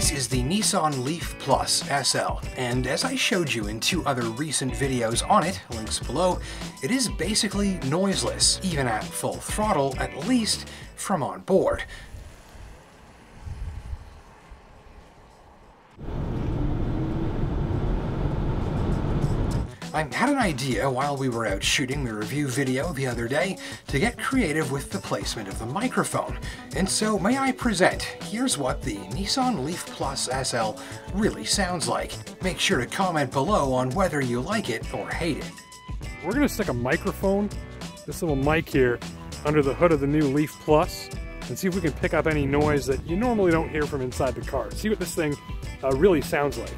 This is the Nissan Leaf Plus SL, and as I showed you in two other recent videos on it, links below, it is basically noiseless, even at full throttle, at least from on board. I had an idea while we were out shooting the review video the other day to get creative with the placement of the microphone, and so may I present, here's what the Nissan Leaf Plus SL really sounds like. Make sure to comment below on whether you like it or hate it. We're gonna stick a microphone, this little mic here, under the hood of the new Leaf Plus and see if we can pick up any noise that you normally don't hear from inside the car. See what this thing uh, really sounds like.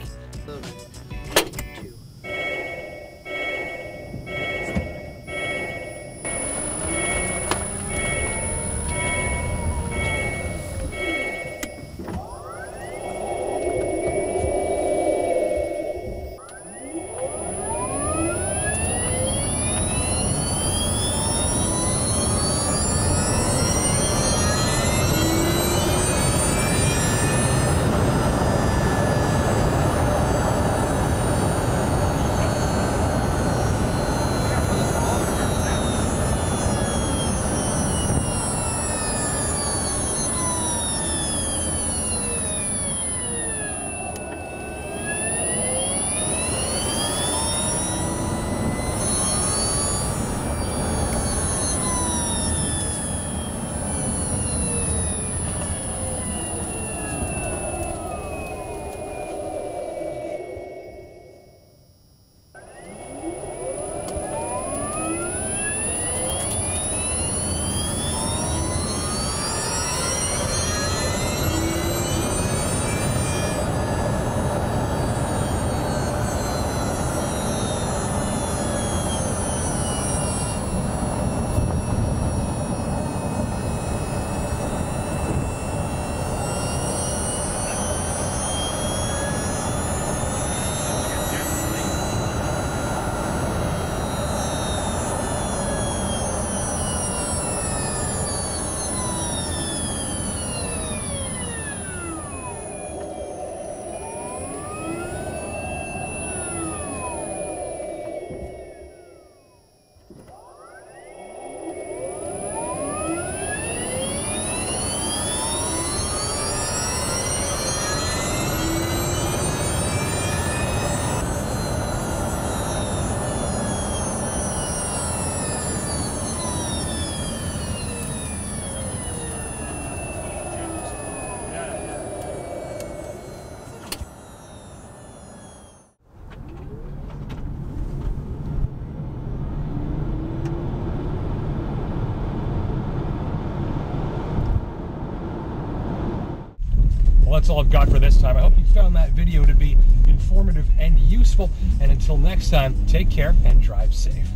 Well, that's all I've got for this time. I hope you found that video to be informative and useful. And until next time, take care and drive safe.